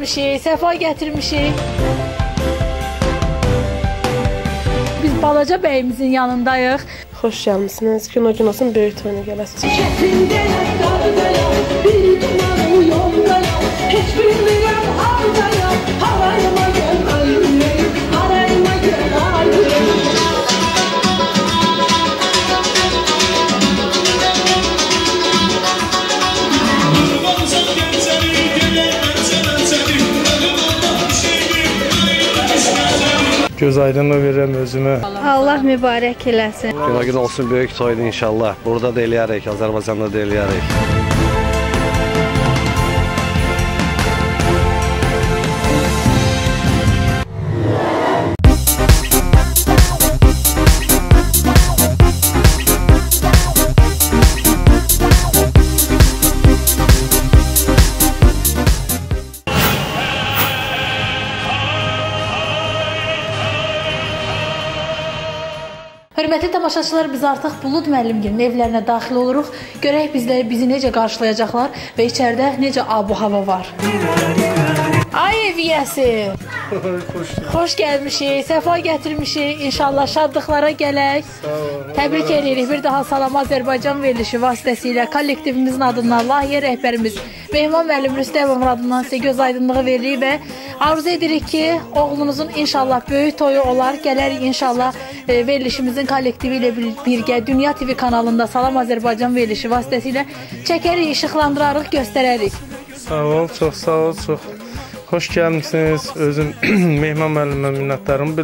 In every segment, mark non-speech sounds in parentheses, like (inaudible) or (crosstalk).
Gəlmişik, səfa gətirmişik. Biz balaca bəyimizin yanındayıq. Xoş gəlmisiniz. Kino kinosun böyük toyuna gələsiniz. Çetindeyim, dardayım, bir dumanım yoldayım. Hiç bilmeyen haldayım, Göz aydınlığı verirəm özümə. Allah mübarək eləsin. Günə gün olsun böyük toydur inşallah. Burada da eləyərik, Azərbaycanda da eləyərik. Tamaşaçılar, biz artıq Bulud müəllimgilin evlərinə daxil oluruq. Görək bizləri bizi necə qarşılayacaqlar və içəridə necə abu-hava var. Ay eviyəsi. Xoş gəlmişik, səfa gətirmişik. İnşallah şadlıqlara gələk. Təbrik edirik. Bir daha salam Azərbaycan verilişi vasitəsilə kollektivimizin adından layihə rəhbərimiz Mehman müəllim Rüstəmov adından sizə göz aydınlığı veririk və arzu edirik ki, oğlunuzun inşallah böyük toyu olar. Gələrik inşallah e, verilişimizin kollektivi ilə bir- birgə Dünya TV kanalında Salam Azərbaycan verilişi vasitəsilə çəkərik, işıqlandırarıq, göstərərik. Sağ ol, çox sağ ol, çox. Xoş gəlmisiniz. Özüm (clears throat) Mehman müəllimə minnətdarımı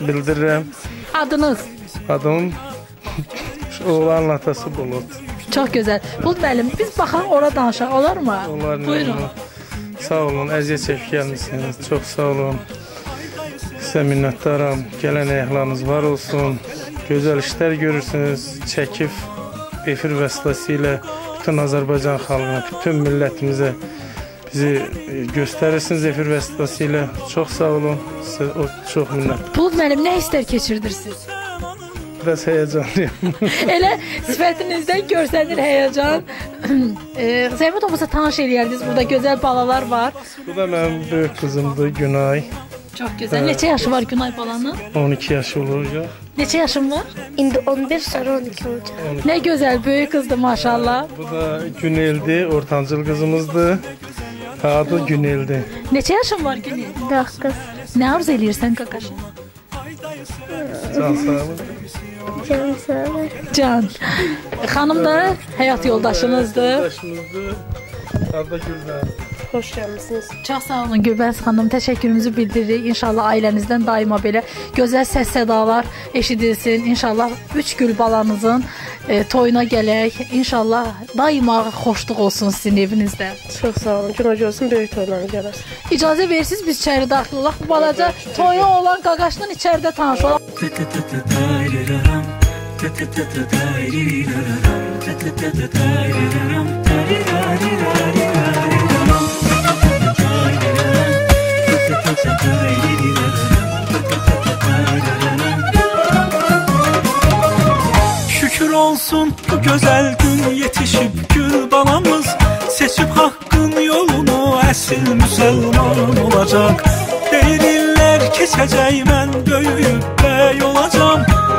bildirirəm. Adınız? Adım (laughs) oğlanın atası Bulud. Çox gözəl. Bul müəllim, biz baxaq ora danışaq, olarmı? Onlar Buyurun. Sağ olun, əziyyət çəkib gəlmisiniz. Çox sağ olun. Sizə minnətdaram. Gələn əyahlarınız var olsun. Gözəl işlər görürsünüz. Çəkib efir vasitəsilə bütün Azərbaycan xalqına, bütün millətimizə bizi e, göstərirsiniz efir vasitəsilə. Çox sağ olun. Sizə o çox minnət. Bul müəllim, nə hisslər keçirdirsiniz? Biraz həyəcanlıyam. (laughs) Elə sifətinizdən görsənir həyəcan. (clears throat) e, Zəhmət olmasa tanış eləyərdiniz. Burada gözəl balalar var. Bu da mənim böyük qızımdır Günay. Çox gözəl. Neçə yaşı var Günay balanın? 12 yaşı olacaq. Neçə yaşın var? İndi 11 sonra 12 olacaq. Nə gözəl, böyük qızdır maşallah. Bu da Güneldir, ortancıl qızımızdır. Adı Güneldir. Neçə yaşın var Güney? 9 Nə arzu eləyirsən qaqaş? Can sağ olun. can sağlar. Can. Xanım da həyat yoldaşınızdır. Başımızdır. Arda Gülbən. Xoş gəlmisiniz. Çox sağ olun Gülbəz xanım. Təşəkkürümüzü bildiririk. İnşallah ailənizdən daima belə gözəl səs-sədalar eşidilsin. İnşallah 3 gül balanızın e, toyuna gələk. İnşallah daima xoşluq olsun sizin evinizdə. Çox sağ olun. Kino kinosun böyük toyuna gələsiniz. İcazə versiniz biz içəri daxil olaq. Bu balaca toyu olan qaqaşla içəridə tanış olaq. Şükür olsun bu güzel gün yetişip gül balamız Seçip hakkın yolunu esil Müslüman olacak. Değiller keçəcək mən böyüyüb bey olacağım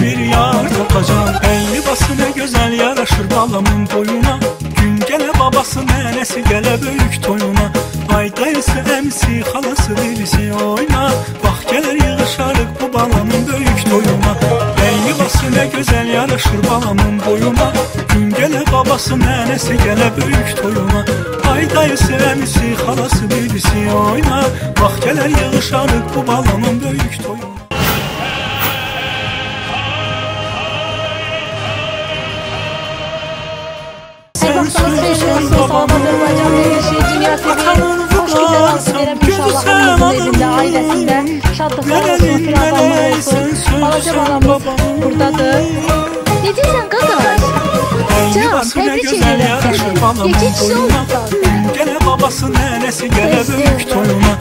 bir yar tapacağım El libası ne güzel yaraşır balamın boyuna. Gün gələ babası nənəsi gələ böyük toyuna. Aydayısı əmsi xalası birisi oyna. Bax gələr yığışarıq bu balanın böyük toyuna. El libası nə gözəl yaraşır balamın boyuna. Gün gələ babası nənəsi gələ böyük toyuna. Aydayısı əmsi xalası birisi oyna. Bax gələr yığışarıq bu balanın böyük toyuna Hər vaxtınız xeyir olsun. Salam Azərbaycan verilişi, Dünya TV. Xoş günlər arzu edirəm inşallah hamınızın evində, ailəsində şadlıqlar olsun, firavanlıq olsun. Balaca balamız buradadır. Necəsən qaqaş? Can, təbrik edirəm səni. Yekə kişi olmasan. Gələ babası nənəsi gələ böyük toyuna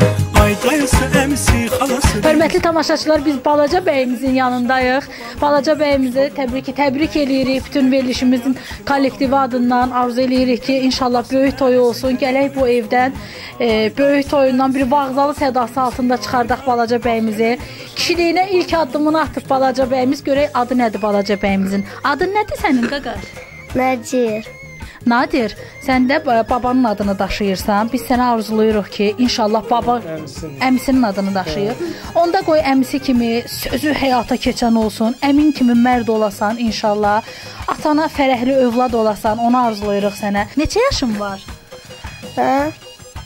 Ayda dayısı, əmisi, xalası Hörmətli tamaşaçılar, biz Balaca bəyimizin yanındayıq. Balaca bəyimizi təbrik təbrik eləyirik. Bütün verilişimizin kollektivi adından arzu eləyirik ki, inşallah böyük toyu olsun. Gələk bu evdən e, böyük toyundan bir vağzalı sədası altında çıxardaq Balaca bəyimizi. Kişiliyinə ilk addımını atıb Balaca bəyimiz. Görək adı nədir Balaca bəyimizin? Adın nədir sənin qaqaş? Nəcir. Nadir, sən də ba- babanın adını daşıyırsan. Biz sənə arzulayırıq ki, inşallah baba əmisinin adını daşıyır. Onda qoy əmisi kimi sözü həyata keçən olsun. Əmin kimi mərd olasan inşallah. Atana fərəhli övlad olasan. Onu arzulayırıq sənə. Neçə yaşın var? Hə?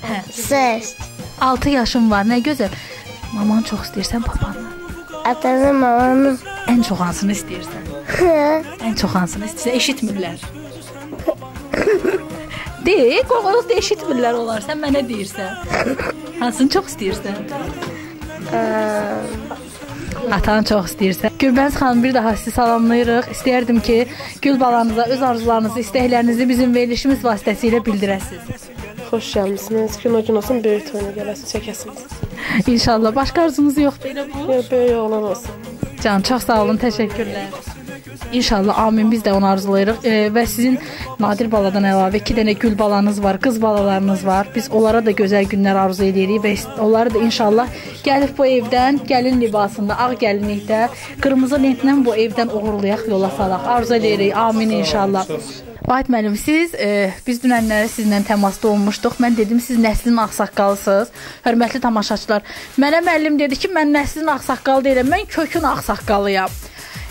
Hə, Ses. 6 yaşın var. Nə gözəl. Maman çox istəyirsən babanı. Atanın mamanın. Ən çox hansını istəyirsən? Hə? Ən çox hansını istəyirsən? Eşitmirlər. (laughs) De, qoğunuz da eşitmirlər onlar. Sən mənə deyirsən. Hansını çox istəyirsən? Atanı çox istəyirsən. Gülbəniz xanım bir daha sizi salamlayırıq. İstəyərdim ki, Gül balanıza öz arzularınızı, istəklərinizi bizim verilişimiz vasitəsilə bildirəsiniz. Xoş gəlmisiniz. Gün o gün olsun böyük toyuna gələsiniz, çəkəsiniz. İnşallah. Başqa arzunuz yoxdur elə bu? Ya böyük oğlan olsun. Can, çox sağ olun, təşəkkürlər. İnşallah amin biz də onu arzulayırıq e, və sizin Nadir baladan əlavə 2 dənə gül balanız var, qız balalarınız var. Biz onlara da gözəl günlər arzu edirik və onları da inşallah gəlib bu evdən gəlin libasında, ağ gəlinlikdə, qırmızı lentlə bu evdən uğurlayaq, yola salaq. Arzu edirik. Amin inşallah. Vahid müəllim, siz e, biz dünənləri sizinlə təmasda olmuşduq. Mən dedim siz nəslin ağsaqqalısınız. Hörmətli tamaşaçılar, mənə müəllim dedi ki, mən nəslin ağsaqqalı deyiləm, mən kökün ağsaqqalıyam.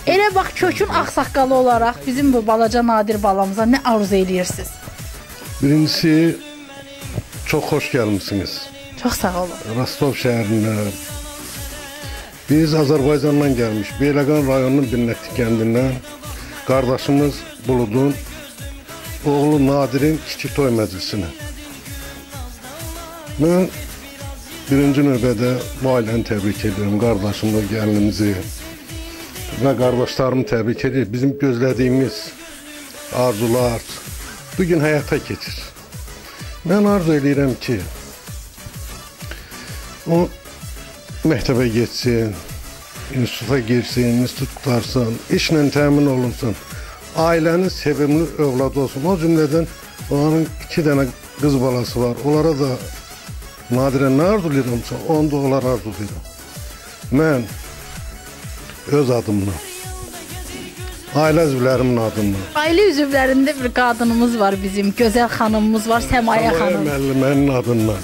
Elə bax kökün ağsaqqalı olaraq bizim bu balaca Nadir balamıza nə arzu eləyirsiniz? Birincisi çox xoş gəlmisiniz. Çox sağ olun. Rostov şəhərinə. Biz Azərbaycandan gəlmiş, Beyləqan rayonunun Binnətli kəndindən qardaşımız Buludun oğlu Nadirin kiçik toy məclisinə. Mən birinci növbədə bu ailəni təbrik edirəm, qardaşımı, gəlinimizi və qardaşlarımı təbrik edir. Bizim gözlədiyimiz arzular bu gün həyata keçir. Mən arzu edirəm ki, o məktəbə getsin, instituta girsin, institut qutarsın, işlə təmin olunsun. Ailənin sevimli övladı olsun. O cümlədən onların iki dənə qız balası var. Onlara da nadirə nə arzulayıramsa, onu da onlara arzulayıram. Mən öz adımla, ailə üzvlərimin adımla, Ailə üzvlərində bir qadınımız var bizim, gözəl xanımımız var, Səmaya xanım. müəllimənin adından,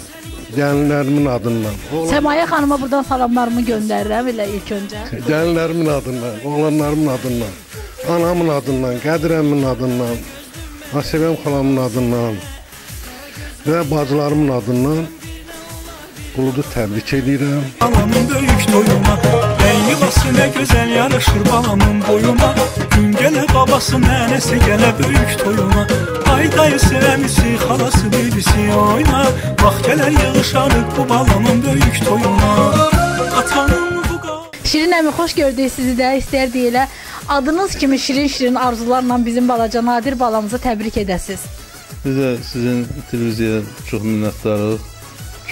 gəlinlərimin adından, oğlan, Səmaya xanıma buradan salamlarımı göndərirəm elə ilk öncə. gəlinlərimin adından, oğlanlarımın adından, anamın adından, Qədirəmin adından, Asivəm xalamın adından və bacılarımın adından Buludu təbrik edirəm. Balamın böyük toyuna Ən yuvası nə gözəl yaraşır balamın boyuna Gün gələ babası nənəsi gələ böyük toyuna Ay dayısı, əmisi, xalası, bibisi oyna Vaxt gələr yığışarıq bu balamın böyük toyuna Atanın bu qal Şirin əmi xoş gördük sizi də. İstərdik elə adınız kimi şirin-şirin arzularla bizim balaca Nadir balamızı təbrik edəsiz. Biz də sizin televiziyaya çox minnətdarıq.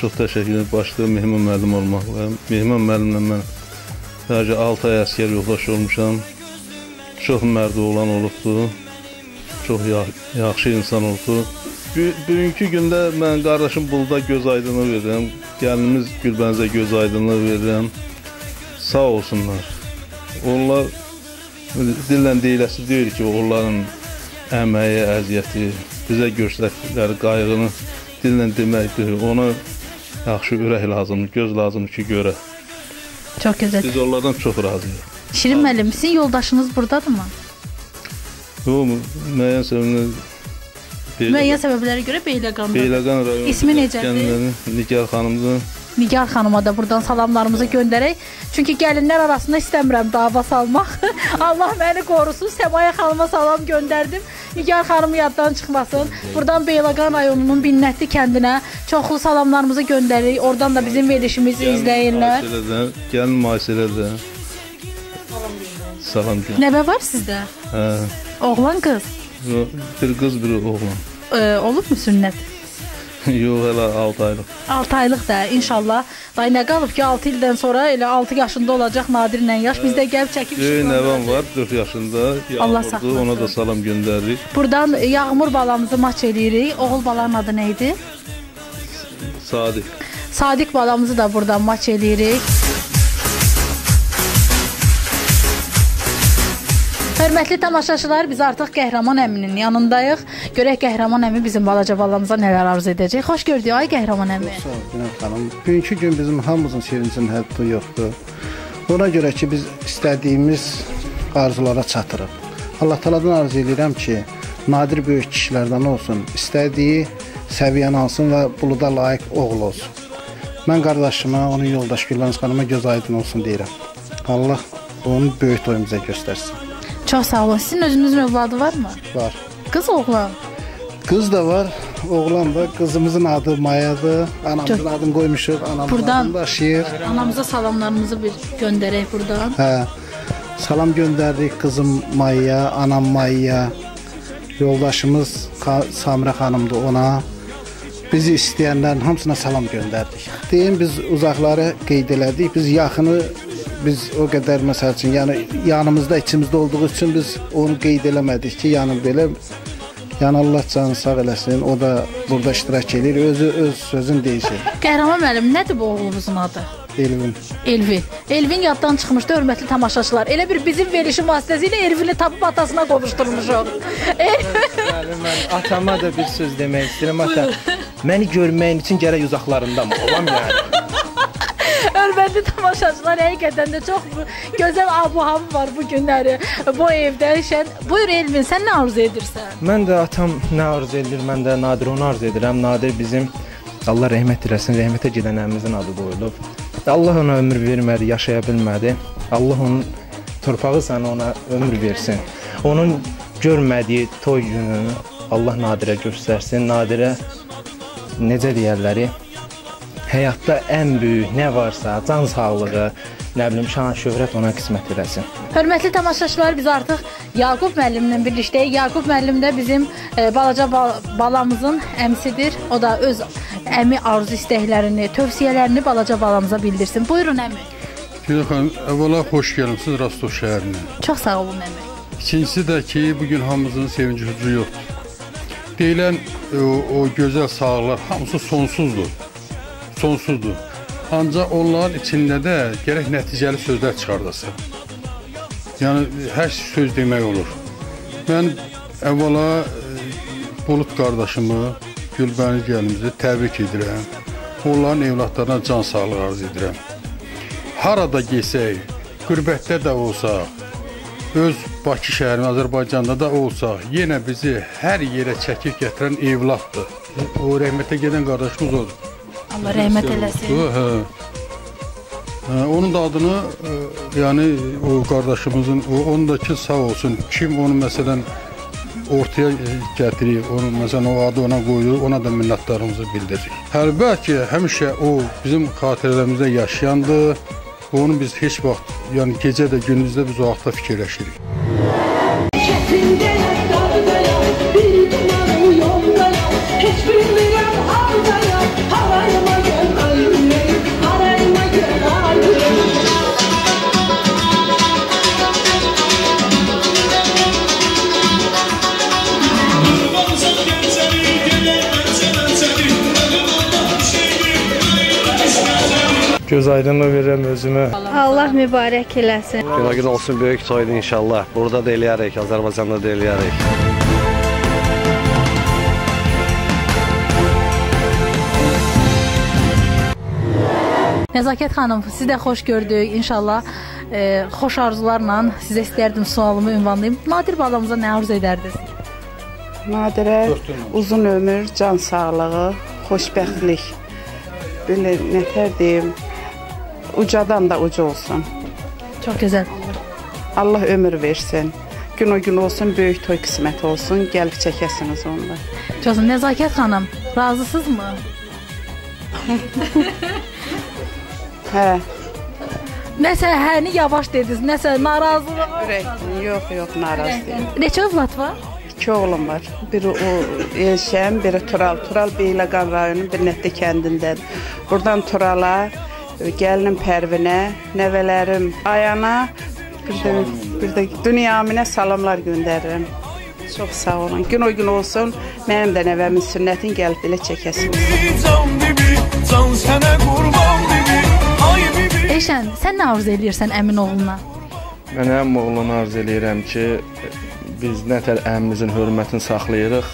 Çox təşəkkür. Başda Mehman müəllim olmaqla. Mehman müəllimlə mən sadəcə 6 ay əsgər yoldaş olmuşam. Çox mərd oğlan olubdu. Çox ya yaxşı insan oldu. Bu- Bugünkü gündə mən qardaşım Bulda göz aydınlığı verirəm. Gəlinimiz Gülbənizə göz aydınlığı verirəm. Sağ olsunlar. Onlar dillə deyiləsi deyil ki, onların əməyi, əziyyəti, bizə göstərdikləri qayğını dillə demək deyil. Ona yaxşı ürək lazımdır, göz lazımdır ki, görə. Çox gözəl. Biz onlardan çox razıyıq. Şirin müəllim, sizin yoldaşınız burdadırmı? O müəyyən səbəblə Müəyyən səbəblərə görə Beyləqanda. Beyləqan rayonu İsmi necədir? Kəndlərinin Nigar xanımdır. Nigar xanıma da buradan salamlarımızı göndərək. Çünki gəlinlər arasında istəmirəm dava salmaq. (laughs) Allah məni qorusun. Səmaya xanıma salam göndərdim. Nigar xanım yaddan çıxmasın. Buradan Beyləqan rayonunun Binnətli kəndinə çoxlu salamlarımızı göndəririk. Oradan da bizim verilişimizi izləyirlər. Gəlin müasirədə. Salam gün. Nəvə var sizdə? (laughs) Yox, hələ 6 aylıq. 6 aylıq da inşallah. Day nə qalıb ki 6 ildən sonra elə 6 yaşında olacaq Nadirlə yaş. Biz də gəlib çəkib işıq nəvəm var, 4 yaşında. Allah Yağmurdur, saxlasın. Ona da salam göndəririk. Buradan Yağmur balamızı maç eləyirik. Oğul balanın adı nə idi? Sadiq. Sadiq balamızı da buradan maç eləyirik. Hörmətli tamaşaçılar, biz artıq Qəhrəman əminin yanındayıq. Görək Qəhrəman əmi bizim balaca balamıza nələr arzu edəcək. Xoş gördük ay Qəhrəman əmi. Sağ ol Günel xanım. Bugünkü gün bizim hamımızın sevincinin həddi yoxdur. Ona görə ki biz istədiyimiz arzulara çatırıq. Allah Taala'dan arzu edirəm ki, nadir böyük kişilərdən olsun, istədiyi səviyyəni alsın və buluda layiq oğul olsun. Mən qardaşıma, onun yoldaş Gülləniz xanıma göz aydın olsun deyirəm. Allah onu böyük toyumuza göstərsin. Çox sağ olun. Sizin özünüzün övladı varmı? Var. Qız oğlan. Qız da var, oğlan da. Qızımızın adı Mayadır. Anamızın adını qoymuşuq. Anamızın Buradan- adını daşıyır. Anamıza salamlarımızı bir göndərək buradan. Hə. Salam göndərdik qızım Mayya, anam Mayya. Yoldaşımız Samira xanımdır ona. Bizi istəyənlərin hamısına salam göndərdik. Deyim biz uzaqları qeyd elədik. Biz yaxını biz o qədər məsəl üçün, yəni yanımızda, içimizdə olduğu üçün biz onu qeyd eləmədik ki, yəni belə Yəni Allah canı sağ eləsin. O da burada iştirak edir. Özü öz sözün deyişir. (laughs) Qəhrəman müəllim, nədir bu oğlumuzun adı? Elvin. Elvin. Elvin yaddan çıxmışdı hörmətli tamaşaçılar. Elə bir bizim verilişi vasitəsilə Elvini tapıb atasına qovuşdurmuşuq. (laughs) Mən atama da bir söz demək istəyirəm. Ata, məni görməyin üçün gərək uzaqlarındam olam yəni. (laughs) Hörmətli tamaşaçılar, həqiqətən də çox gözəl abu-hava var bu günləri. Bu evdə şən. Buyur Elvin, sən nə arzu edirsən? Mən də atam nə arzu edir, mən də Nadir onu arzu edirəm. Nadir bizim Allah rəhmət eləsin, rəhmətə gedən əmimizin adı qoyulub. Allah ona ömür vermədi, yaşaya bilmədi. Allah onun torpağı sana ona ömür versin. Onun görmədiyi toy gününü Allah Nadirə göstərsin. Nadirə necə deyərləri? Həyatda ən böyük nə varsa, can sağlığı, nə bilim, şan, şöhrət ona qismət eləsin. Hörmətli tamaşaçılar, biz artıq Yaqub müəllimlə birlikdəyik. Yaqub müəllim də bizim e, balaca bal balamızın əmsidir. O da öz əmi arzu istəklərini, tövsiyələrini balaca balamıza bildirsin. Buyurun əmi. Günel xanım, əvvəla xoş gəlmisiniz Rostov şəhərinə. Çox sağ olun əmi. İkincisi də ki, bu gün hamımızın sevinci hüccu yoxdur. Deyilən o, o gözəl sağlıqlar hamısı sonsuzdur. Sonsuzdur. Ancaq onların içində də gərək nəticəli sözlər çıxardasan. Yəni hər söz demək olur. Mən əvvəla e, Bulut qardaşımı, Gülbəniz gəlimizi təbrik edirəm. Onların evlatlarına can sağlığı arzu edirəm. Harada getsək, qürbətdə də olsaq, öz Bakı şəhərində, Azərbaycanda da olsaq, yenə bizi hər yerə çəkib gətirən evladdır. O rəhmətə gedən qardaşımız odur. Allah rəhmət eləsin. Hə. Hə, onun da adını e, yəni o qardaşımızın o onun da ki sağ olsun. Kim onu məsələn ortaya gətirib, onu məsələn o adı ona qoydu, ona da minnətdarlığımızı bildiririk. Əlbəttə, həmişə o bizim xatirələrimizdə yaşayandır. Onu biz heç vaxt, yəni gecə də gündüz də biz o haqda fikirləşirik. Göz aydınlıq verirəm özümə. Allah mübarək eləsin. Günə gün olsun böyük toydur inşallah. Burada da eləyərik, Azərbaycanda da eləyərik. Nəzakət xanım, sizi də xoş gördük. İnşallah e, xoş arzularla sizə istərdim sualımı ünvanlayım. Nadir balamıza nə arzu edərdiniz? Nadirə uzun ömür, can sağlığı, xoşbəxtlik. Belə nətər deyim, ucadan da uca olsun. Çox gözəl. Allah ömür versin. Gün o gün olsun, böyük toy qismət olsun, gəlib çəkəsiniz onda. Çox. Nəzakət xanım, razısınızmı? Hə. Nəsə həni yavaş dediniz, nəsə narazılıq. Ürək, yox, yox, narazı deyil. Neçə övlad var? İki oğlum var. Biri o Elşən, biri Tural. Tural Beyləqan rayonunun bir nətdə kəndindədir. Buradan Turala, gəlinim Pərvinə, nəvələrim Ayana, bir də, bir də Dünyaminə salamlar göndərirəm. Çox sağ olun. Gün o gün olsun. Mənim də nəvəmin sünnətin gəlib belə çəkəsin. Can bibi, can sənə qurban bibi Ay bibi Eşən, sən nə arzu eləyirsən əmin oğluna? Mən əmim oğluna arz eləyirəm ki, biz nətər əmimizin hörmətini saxlayırıq,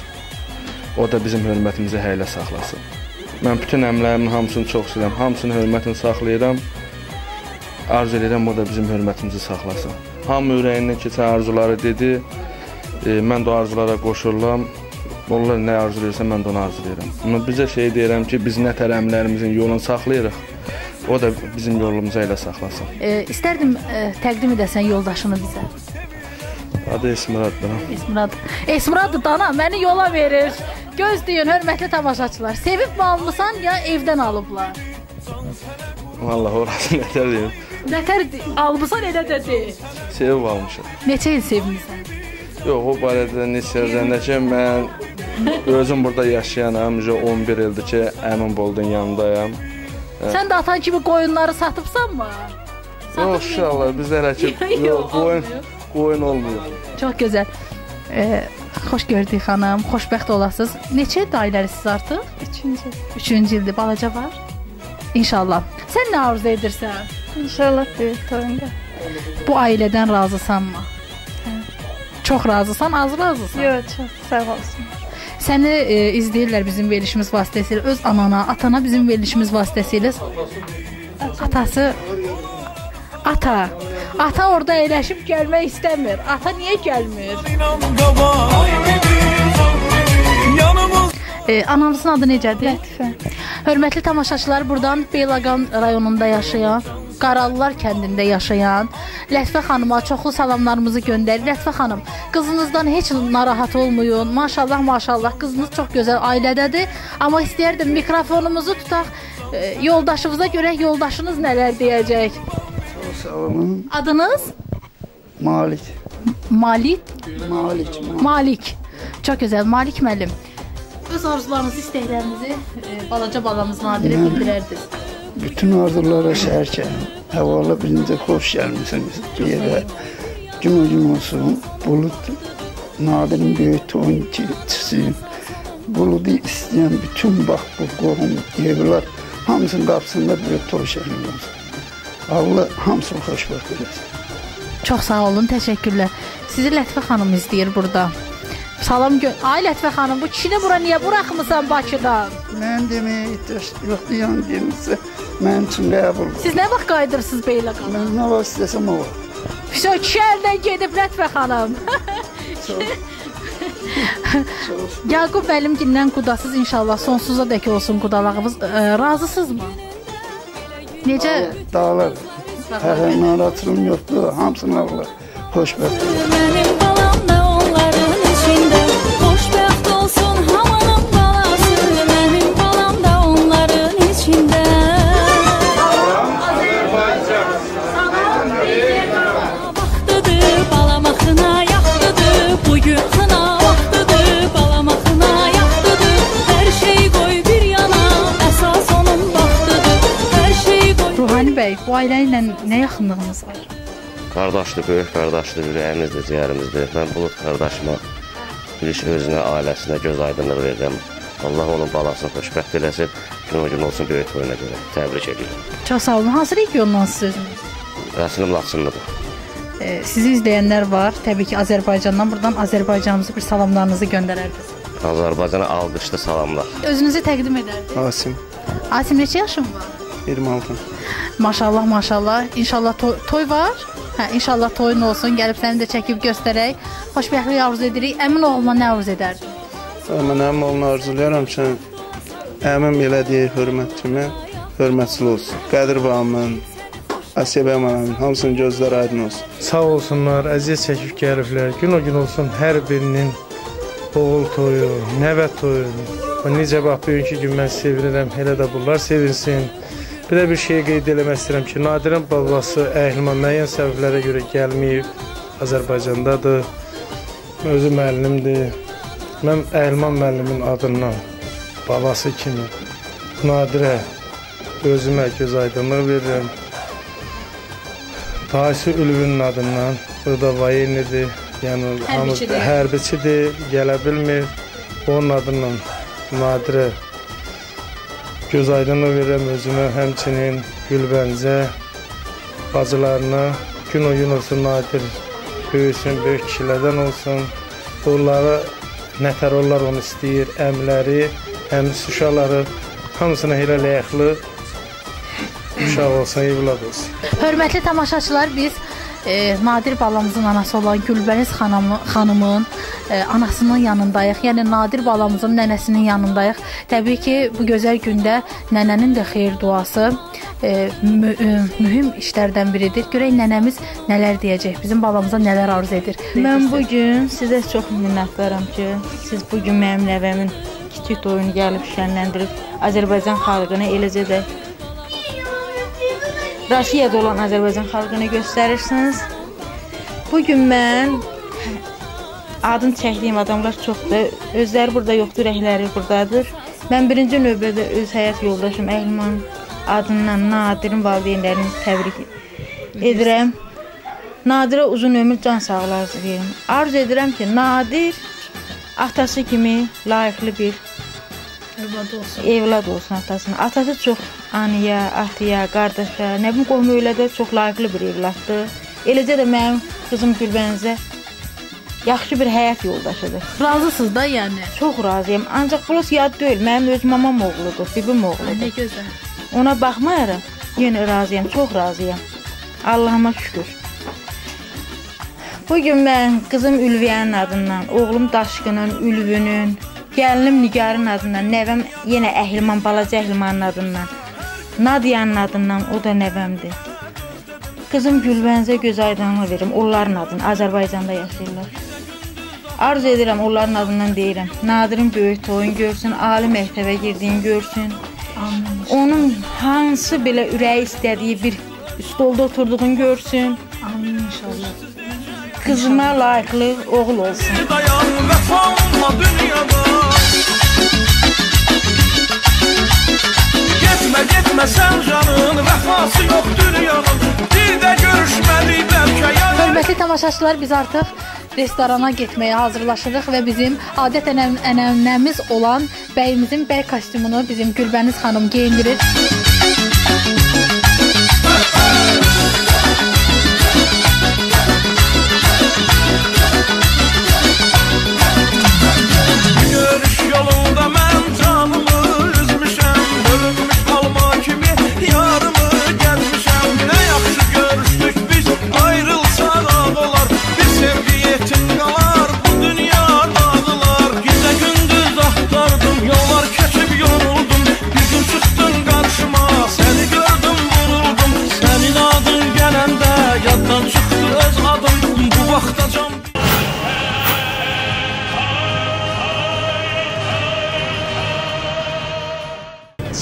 o da bizim hörmətimizi həylə saxlasın. Mən bütün əmlərimin hamısını çox istəyirəm, hamısının hörmətini saxlayıram. Arzu edirəm o da bizim hörmətimizi saxlasın. Hamı ürəyindən keçən arzuları dedi. E, mən də o arzulara qoşurulam. Onlar nə arzulayırsa mən də onu arzulayıram. Amma bizə şey deyirəm ki, biz nətər əmlərimizin yolunu saxlayırıq. O da bizim yolumuzu elə saxlasın. E, istərdim e, təqdim edəsən yoldaşını bizə. Adı Esmeraddır. Esmurad. Esmurad dana məni yola verir. Gözləyin hörmətli tamaşaçılar. Sevib mi almısan ya evdən alıblar? Vallahi orası nətər deyim. Nətər almısan elə də de. Sevib almışam. Neçə il sevmisən? Yox, o barədə neçə ildən ki, mən özüm burada yaşayanam. Ücə 11 ildir ki, əmin Boldun yanındayam. Sən də atan kimi qoyunları satıbsanmı? Yox, inşallah biz hələ ki, (laughs) qoyun, qoyun olmuyor. Çox gözəl. E, xoş gördük xanım. Xoşbəxt olasınız. Neçə ildir ailəlisiz artıq? 3-cü. 3-cü ildir balaca var. İnşallah. Sən nə arzu edirsən? İnşallah böyük toyunda. Bu ailədən razısanmı? Çox razısan, az razısan? Yox, çox sağ olsun. Səni e, izləyirlər bizim verilişimiz vasitəsilə, öz anana, atana bizim verilişimiz vasitəsilə. Atası Ata. Ata orada əyləşib gəlmək istəmir. Ata niyə gəlmir? E, ananızın adı necədir? Lətifə. Hörmətli tamaşaçılar, buradan Beyləqan rayonunda yaşayan, Qaralılar kəndində yaşayan Lətifə xanıma çoxlu salamlarımızı göndərir. Lətifə xanım, qızınızdan heç narahat olmayın. Maşallah, maşallah, qızınız çox gözəl ailədədir. Amma istəyərdim mikrofonumuzu tutaq, e, yoldaşımıza görək yoldaşınız nələr deyəcək. Sağ olun. Adınız? Malik. Malik. Malik. Malik. Çox gözəl. Malik müəllim. Öz arzularınızı, istəklərinizi e, balaca balamız Nadirə bildirərdiniz. Bütün arzulara şərkən. Həvala birinci xoş gəlmisiniz bu yerə. Gün gün olsun. Bulut Nadirin böyük toyun keçsin. Buludu istəyən bütün bax bu qohum, evlər hamısının qapısında böyük şəhəri olsun. Allah hamısını xoşbəxt eləsin. Çox sağ olun, təşəkkürlər. Sizi Lətifə xanım izləyir burada. Salam gö Ay Lətifə xanım, bu kişini bura niyə buraxmısan Bakıdan? Mən ehtiyac yoxdur, yəni demirsə mənim üçün qəbul. Siz nə vaxt qayıdırsınız Beyləqan? Mən nə vaxt istəsəm o vaxt. Vəsə kişərlə gedib Lətifə xanım. (laughs) Yaqub müəllimgindən qudasız inşallah sonsuza dək olsun qudalağımız. E, razısınızmı? Necə? Dağlar. Hər narahatlığım yoxdur, hamısını Allah xoşbəxt. Nə yaxınlığınız var? Qardaşdır, böyük qardaşdır, ürəyimizdir, ciyərimizdir. Mən Bulud qardaşıma, biliş özünə, ailəsinə göz aydınlıq verirəm. Allah onun balasını xoşbəxt eləsin, gün o gün olsun böyük toyuna görə. Təbrik edirəm. Çox sağ olun. Hansı regiondansınız özünüz? Rəslim Laçınlıdır. E, sizi izləyənlər var. Təbii ki, Azərbaycandan buradan Azərbaycanımıza bir salamlarınızı göndərərdiniz. Azərbaycana alqışlı salamlar. Özünüzü təqdim edərdiniz. Asim, Asim neçə yaşın var? 26. Maşallah, maşallah. İnşallah toy, toy var. Hə, inşallah toyun olsun. Gəlib səni də çəkib göstərək. Xoşbəxtlik arzu edirik. Əmin oğluna nə arzu edərdin? Mən əmim oğlunu arzulayıram ki, əmim elədiyi hörmət kimi hörmətli olsun. Qədir babamın, Asiyə bəmanın hamısının gözləri aydın olsun. Sağ olsunlar, əziyyət çəkib gəliblər. Gün o gün olsun hər birinin oğul toyu, nəvə toyu. Necə bax bugünkü gün mən sevinirəm, elə də bunlar sevinsin. Də bir şey qeyd eləmək istəyirəm ki, Nadirin babası Əhlimə müəyyən səbəblərə görə gəlməyib, Azərbaycandadır. özü müəllimdir. Mən Əlman müəllimin adından babası kimi Nadirə özümə göz aydınlıq verirəm. Taisi Ülvünün adından, o da vayenidir. Yəni Hərbiçidir. hərbiçidir, gələ bilmir. Onun adından Nadirə göz aydınlıq verirəm özümə, həmçinin Gülbəncə bacılarına gün o gün olsun Nadir böyüsün, böyük kişilərdən olsun. Onlara nətər onlar onu istəyir, əmləri, əmisi uşaqları hamısına elə layıqlı uşaq olsun, evlad olsun. Hörmətli tamaşaçılar, biz e, Nadir balamızın anası olan Gülbəniz xanımı, xanımın e, anasının yanındayıq. Yəni Nadir balamızın nənəsinin yanındayıq. Təbii ki, bu gözəl gündə nənənin də xeyir duası e, mü, e, mühüm işlərdən biridir. Görək nənəmiz nələr deyəcək, bizim balamıza nələr arzu edir. Mən bu gün sizə çox minnətdaram ki, siz bu gün mənim nəvəmin kiçik toyunu gəlib şənləndirib Azərbaycan xalqını eləcə də Rusiyada olan Azərbaycan xalqını göstərirsiniz. Bu gün mən adını çəkdiyim adamlar çoxdur. Özləri burada yoxdur, ürəkləri burdadır. Mən birinci növbədə öz həyat yoldaşım Əhliman adından Nadirin valideynlərini təbrik edirəm. Nadirə uzun ömür, can sağlığı verin. Arzu edirəm ki, Nadir atası kimi layiqli bir Övladı olsun. evlad olsun atasına. Atası çox anıya, atıya, qardaşa, nə bilim qohum öylədə çox layiqli bir evladdır. Eləcə də mənim qızım Gülbənizə yaxşı bir həyat yoldaşıdır. Razısınız da yəni? Çox razıyam. Ancaq burası yad deyil. Mənim öz mamam oğludur, bibim oğludur. Nə gözəl. Ona baxmayaraq yenə razıyam, çox razıyam. Allahıma şükür. Bu gün mən qızım Ülviyənin adından, oğlum Daşqının, Ülvünün, gəlinim Nigarın adından, nəvəm yenə Əhliman, balaca Əhlimanın adından, Nadiyanın adından, o da nəvəmdir. Qızım Gülbənzə göz aydınlıq verim, onların adını Azərbaycanda yaşayırlar. Arzu edirəm onların adından deyirəm. Nadirin böyük toyun görsün, ali məktəbə girdiyini görsün. Amin. Onun hansı belə ürəyi istədiyi bir stolda oturduğunu görsün. Amin inşallah. Qızıma layiqli oğul olsun. Dayan vəfanla dünyada Getmə, getmə sən canın Vəfası yox dünyanın Bir də görüşmədik bəlkə yan Hörmətli tamaşaçılar, biz artıq restorana getməyə hazırlaşırıq və bizim adət ənəm- ənənəmiz olan bəyimizin bəy kostyumunu bizim Gülbəniz xanım geyindirir.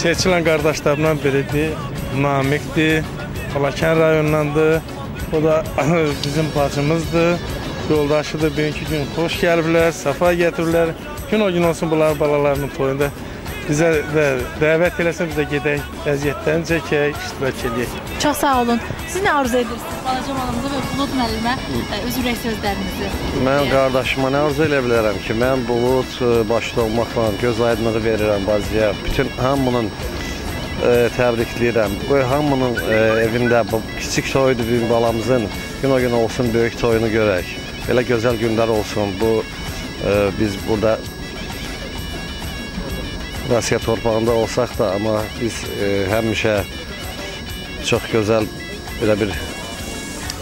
Seçilən qardaşlarımdan biridir. Namiqdir. Balakən rayonundandır. O da (coughs) bizim bacımızdır. Yoldaşıdır. Bugünkü gün xoş gəliblər, səfa gətiriblər. Gün o gün olsun bunların balalarının toyunda. Bizə də dəvət eləsə bizə gedək, əziyyətlərini çəkək, iştirak edək. Çox sağ olun. Siz nə arzu edirsiniz balaca balamıza və Bulud müəllimə ə, öz ürək sözlərinizi? Mən qardaşıma nə arzu elə bilərəm ki, mən bulud e, başda olmaqla göz aydınlığı verirəm bazıya. Bütün hamının e, təbrikləyirəm. Bu hamının e, evində bu kiçik toydur bizim balamızın. Gün o gün olsun böyük toyunu görək. Belə gözəl günlər olsun. Bu e, biz burada Rusiya torpağında olsaq da, amma biz e, həmişə çox gözəl belə bir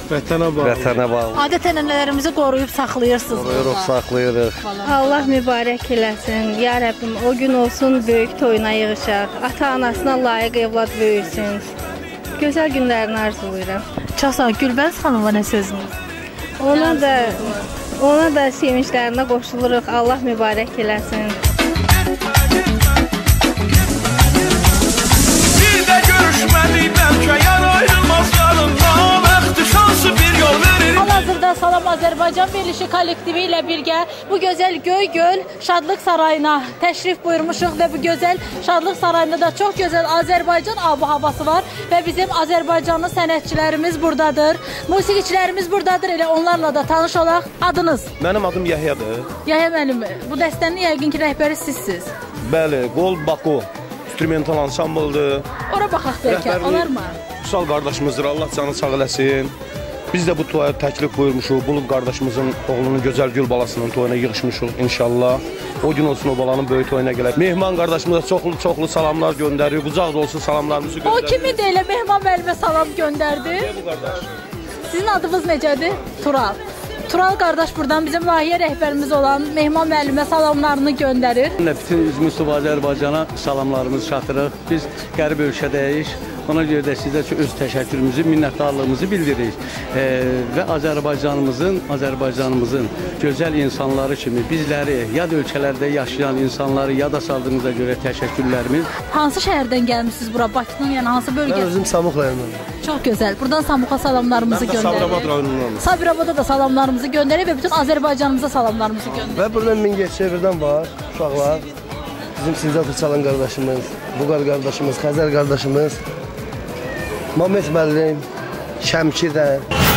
Vətənə bağlı. vətənə bağlı Adət ənənələrimizi qoruyub saxlayırsınız. qoruyuruq, saxlayırıq. Allah mübarək eləsin. Ya Rəbbim, o gün olsun böyük toyuna yığışaq. Ata-anasına layiq evlad böyüsün. Gözəl günlərini arzulayıram. Ol. Gülbəniz xanıma nə sözünüz? Ona da ona da sevinclərinə qoşuluruq. Allah mübarək eləsin. Hal-hazırda Salam Azərbaycan verilişi kollektivi ilə birgə bu gözəl Göygöl Şadlıq Sarayına təşrif buyurmuşuq və bu gözəl Şadlıq Sarayında da çox gözəl Azərbaycan abu-havası var və bizim Azərbaycanlı sənətçilərimiz burdadır. Musiqiçilərimiz burdadır. Elə onlarla da tanış olaq. Adınız? Mənim adım Yahyadır. Yahya müəllim, bu dəstənin yəqin ki rəhbəri sizsiz. Bəli, Qol Baku instrumental ansambldır. Ora baxaq bəlkə, olar mı? Vüsal qardaşımızdır. Allah canı sağ eləsin. Biz də bu toya təklif buyurmuşuq. Bulud qardaşımızın oğlunun gözəl gül balasının toyuna yığışmışıq inşallah. O gün olsun o balanın böyük toyuna gələk. Mehman qardaşımıza çoxlu çoxlu salamlar göndərir. Qucaq dolusu salamlarımızı O göndərir. kimi də elə Mehman müəllimə salam göndərdi. Sizin adınız necədir? Tural. Tural qardaş buradan bizim layihə rəhbərimiz olan Mehman müəllimə salamlarını göndərir. Bütün Üzmüstü Azərbaycana salamlarımızı çatdırırıq. Biz qərib ölkədəyik. Ona görə də sizə öz təşəkkürümüzü, minnətdarlığımızı bildiririk. E, və Azərbaycanımızın, Azərbaycanımızın gözəl insanları kimi bizləri yad ölkələrdə yaşayan insanları yada saldığınıza görə təşəkkürlərimiz. Hansı şəhərdən gəlmisiniz bura? Bakının yəni hansı bölgəsindən? Samux rayonundan. Çox gözəl. Buradan Samuxa salamlarımızı Mən də Sabirabad göndəririk. rayonundanam. Sabirabada da salamlarımızı göndəririk və bütün Azərbaycanımıza salamlarımızı göndəririk. Və buradan Mingəçevirdən var uşaqlar. Bizim Sinzat Uçalan qardaşımız, Buqar qardaşımız, Xəzər qardaşımız, Mamet müəllim, Şəmkirdən. Bir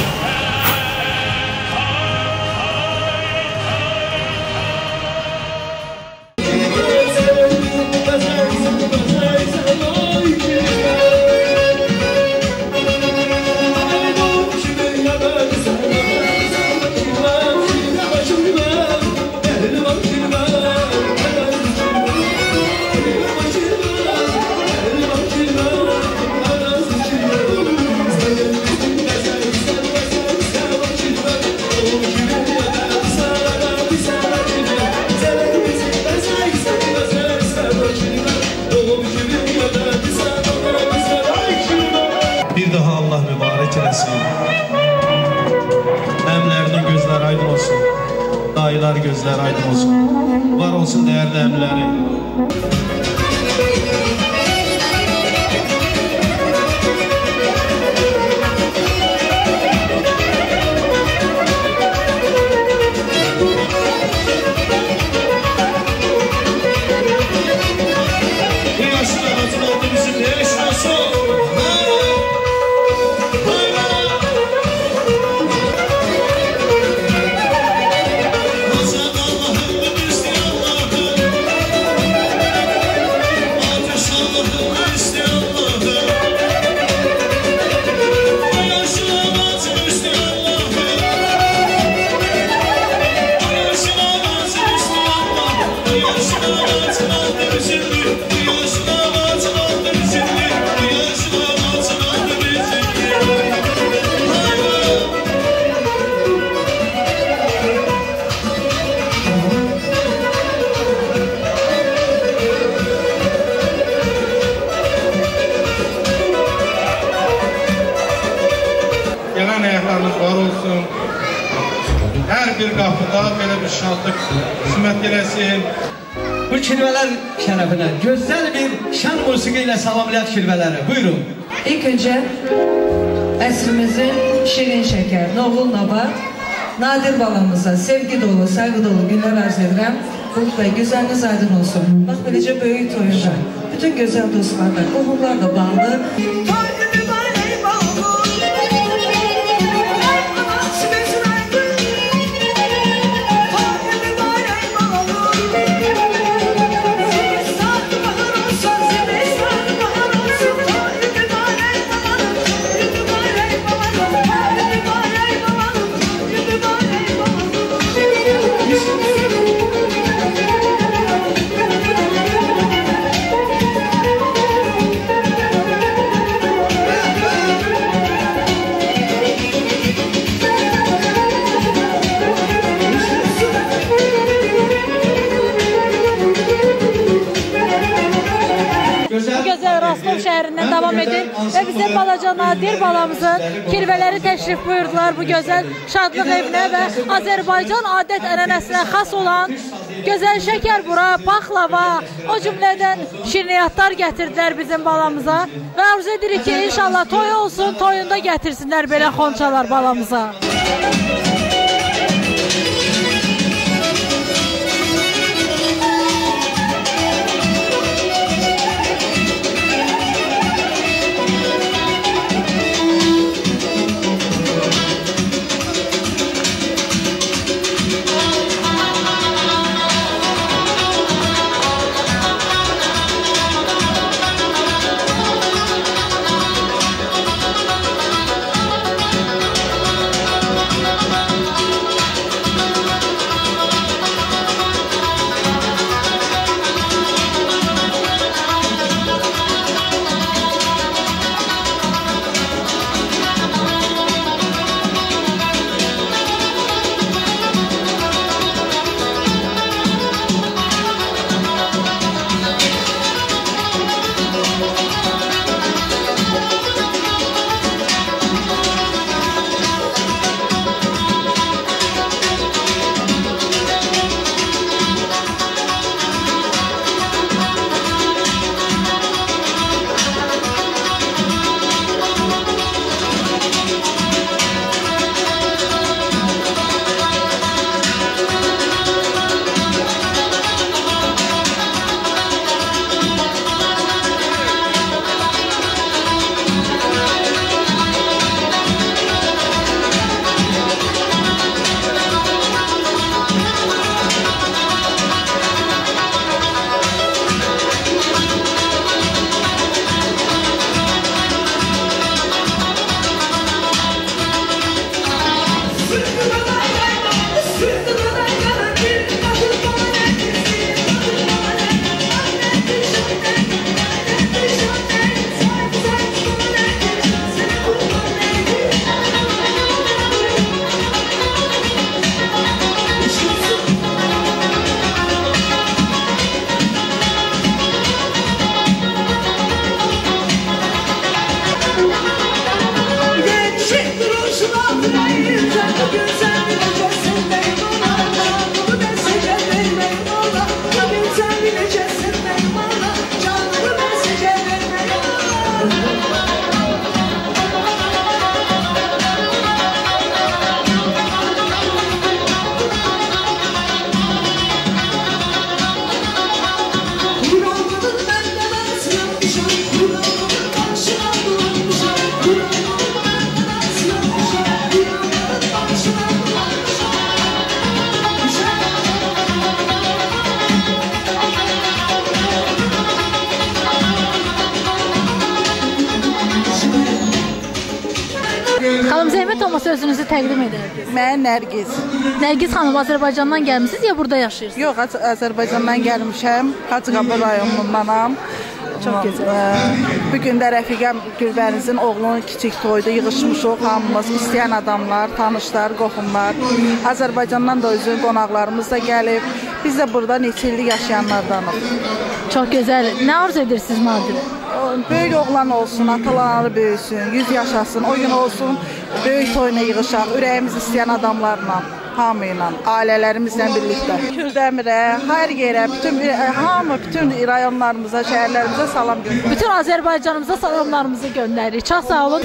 Əmlərinin gözləri aydın olsun. Dayılar gözləri aydın olsun. Var olsun dəyərli əmləri. Belə bir şadlıq hizmət eləsin. Bu kirvələr şərəfinə gözəl bir şən musiqi ilə salamlayaq kirvələri. Buyurun. İlk önce əsrimizin şirin şeker, Noğul Nabat, Nadir balamıza sevgi dolu, saygı dolu günler arz edirəm. Bulut Bey, güzeliniz aydın olsun. Bak böylece böyük toyunda. Bütün güzel dostlar da, qohumlar da bağlı. Davam edir və bizə balaca Nadir balamızın kirvələri təşrif buyurdular bu gözəl şadlıq evinə və Azərbaycan adət ənənəsinə xas olan gözəl şəkər bura, paxlava, o cümlədən şirniyyatlar gətirdilər bizim balamıza və arzu edirik ki, inşallah toy olsun, toyunda gətirsinlər belə xonçalar balamıza. Xanım Azərbaycandan gəlmisiniz ya burada yaşayırsınız? Yox, Az- Azərbaycandan gəlmişəm. Hacıqabul rayonundanam. Çox gözəl. Ə, Bu gün də rəfiqəm Gülbənizin oğlunun kiçik toyda yığılmışıq hamımız, istəyən adamlar, tanışlar, qohumlar. Azərbaycandan da özün qonaqlarımız da gəlib. Biz də burada neçə illik yaşayanlardanıq. Çox gözəl. Nə arzu edirsiniz Nadir? Böyük oğlan olsun, ataları böyüsün, 100 yaşasın, o gün olsun, böyük toyuna yığışaq, ürəyimiz istəyən adamlarla, hamı ilə, ailələrimizlə birlikdə. Kürdəmirə, hər yerə, bütün hamı, bütün rayonlarımıza, şəhərlərimizə salam göndərir. Bütün Azərbaycanımıza salamlarımızı göndəririk. Çox sağ olun.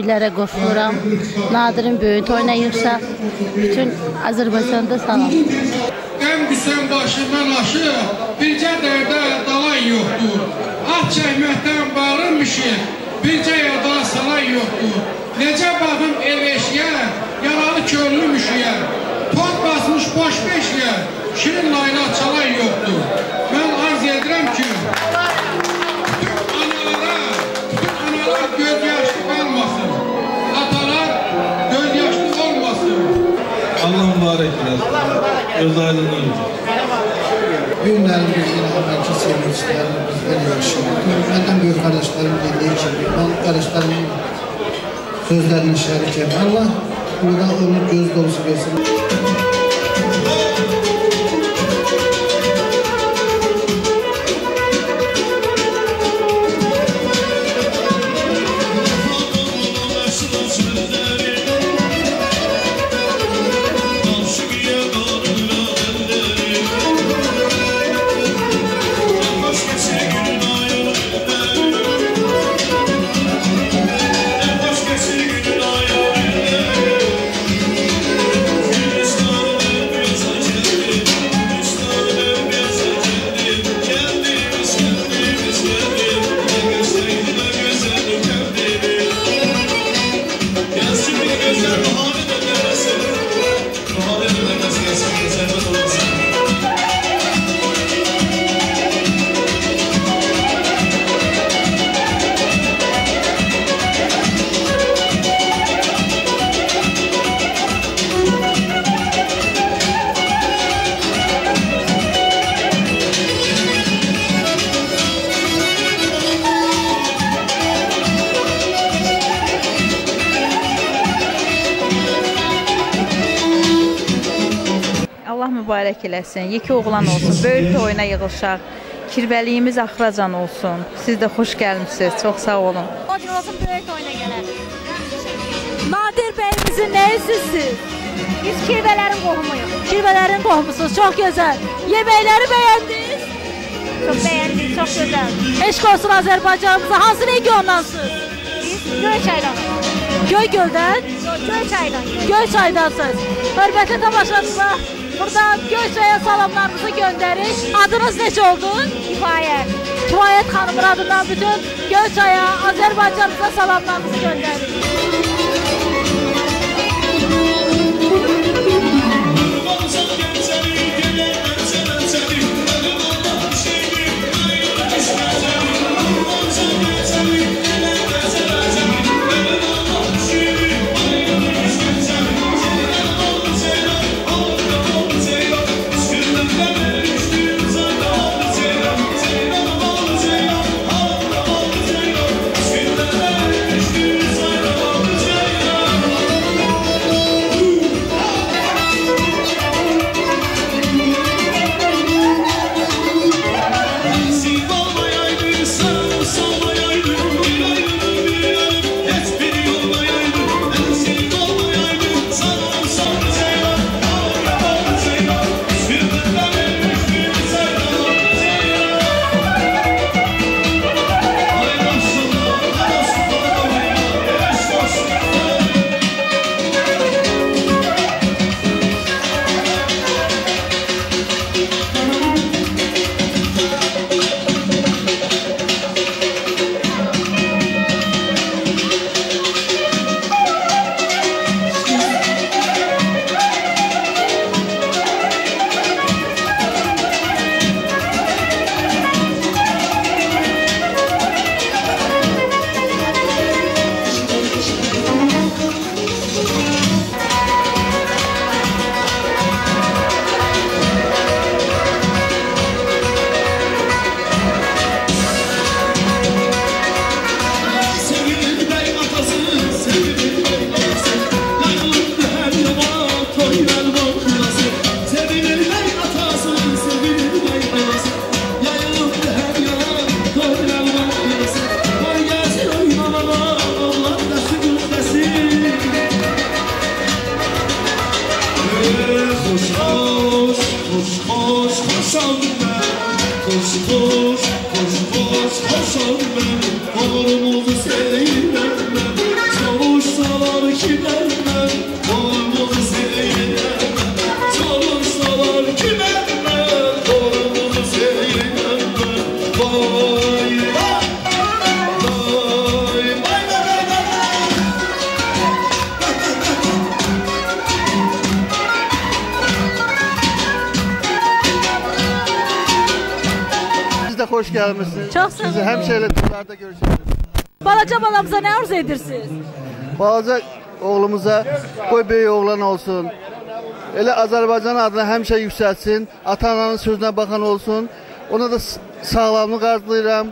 Səbirlərə qoşuluram. Nadirin böyük toyuna yığışaq. Bütün Azərbaycanda salam. Qəm düşən başımdan aşır, bircə dərdə dalay yoxdur. Ah çəkməkdən bağırmışıq, bircə yada salay yoxdur. Necə baxım ev eşiyə, yaralı körlü müşüyə. Tod basmış boş beşliyə, şirin layla çalay yoxdur. Mən arz edirəm ki, mübarek biraz. Göz aydınlığı. Günlerimizin evvelki sevgiçlerimizden yaşadık. Hürmetten büyük kardeşlerim dediği gibi, ben kardeşlerimin sözlerini şerif Allah burada onu göz dolusu versin. Allah mübarək eləsin. Yekə oğlan olsun. Böyük toyuna yığılışaq. Kirvəliyimiz axıracan olsun. Siz də xoş gəlmisiniz. Çox sağ olun. O gün olsun böyük oyuna gələr. Nadir bəyimizin nəyisiniz? Biz kirvələrin qohumuyuq. Kirvələrin qohumusunuz. Çox gözəl. Yeməkləri bəyəndiniz? Çox bəyəndik, çox gözəl. Eşq olsun Azərbaycanımıza. Hansı regiondansınız? Biz Göyçaydan. Göygöldən? Göyçaydan. Göyçaydansınız. Hörmətli tamaşaçılar, buradan Göyçaya salamlarımızı göndərir. Adınız necə oldu? Kifayət. Kifayət xanımın adından bütün Göyçaya, Azərbaycanımıza salamlarımızı göndərir. Oğlumuzu seyreder Savuşsalar gider hoş gelmişsiniz. Çok sağ olun. Sizi hemşehrilerimizle görüşeceğiz. Balaca balamıza nə arzu edirsiniz? Balaca oğlumuza qoy böyük oğlan olsun. Elə Azərbaycan adına həmişə yüksəlsin, ata-ananın sözünə baxan olsun. Ona da sağlamlıq arzulayıram.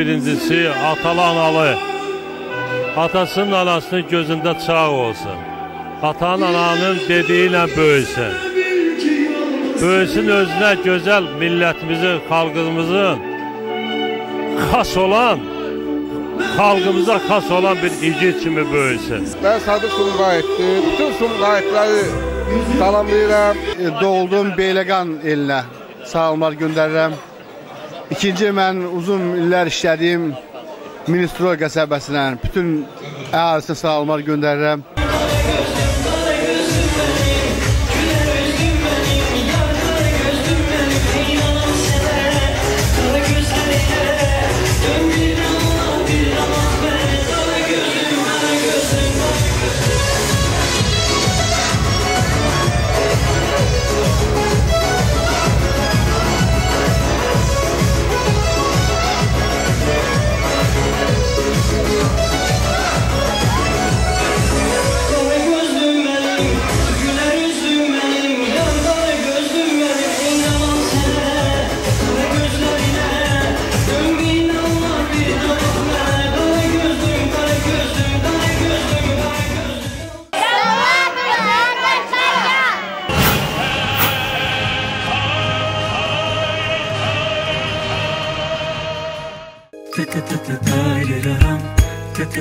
Birincisi atalı analı. Atasının anasının gözündə çağ olsun. Atanın ananın dediyi ilə böyüsün. Böyüsün özünə gözəl millətimizin, xalqımızın xas olan, xalqımıza xas olan bir igid kimi böyüsün. Mən Sadıq Sumqayıtdır. Bütün Sumqayıtları salamlayıram. E, Doğuldum Beyləqan elinə. Salamlar göndərirəm. İkinci mən uzun illər işlədiyim Ministro qəsəbəsinə bütün əhalisinə salamlar göndərirəm.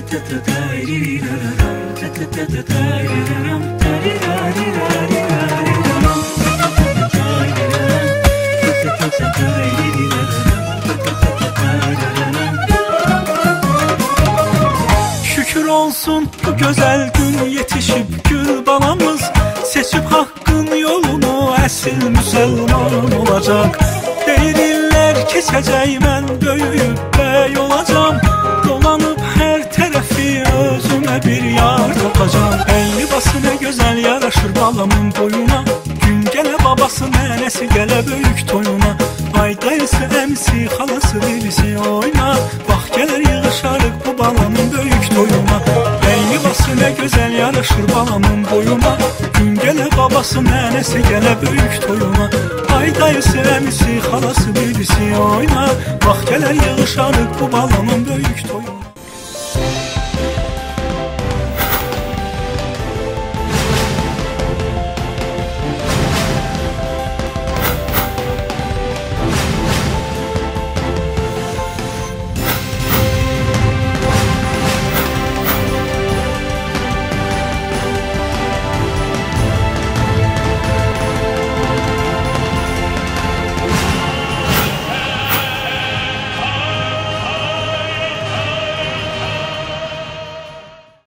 Şükür olsun bu güzel gün yetişip gül balamız Seçip hakkın yolunu esil müselman olacak. Değiller kesecek ben büyüyüp bey olacağım özüme bir yar tapacağım El libası ne güzel yaraşır balamın boyuna. Gün gele babası nenesi gele büyük toyuna. Ay dayısı emsi halası birisi oyna. Bak gelir yığışarık bu balamın büyük toyuna. El libası ne güzel yaraşır balamın boyuna. Gün gele babası nenesi gele büyük toyuna. Ay dayısı emsi halası birisi oyna. Bak gelir yığışarık bu balamın büyük toyuna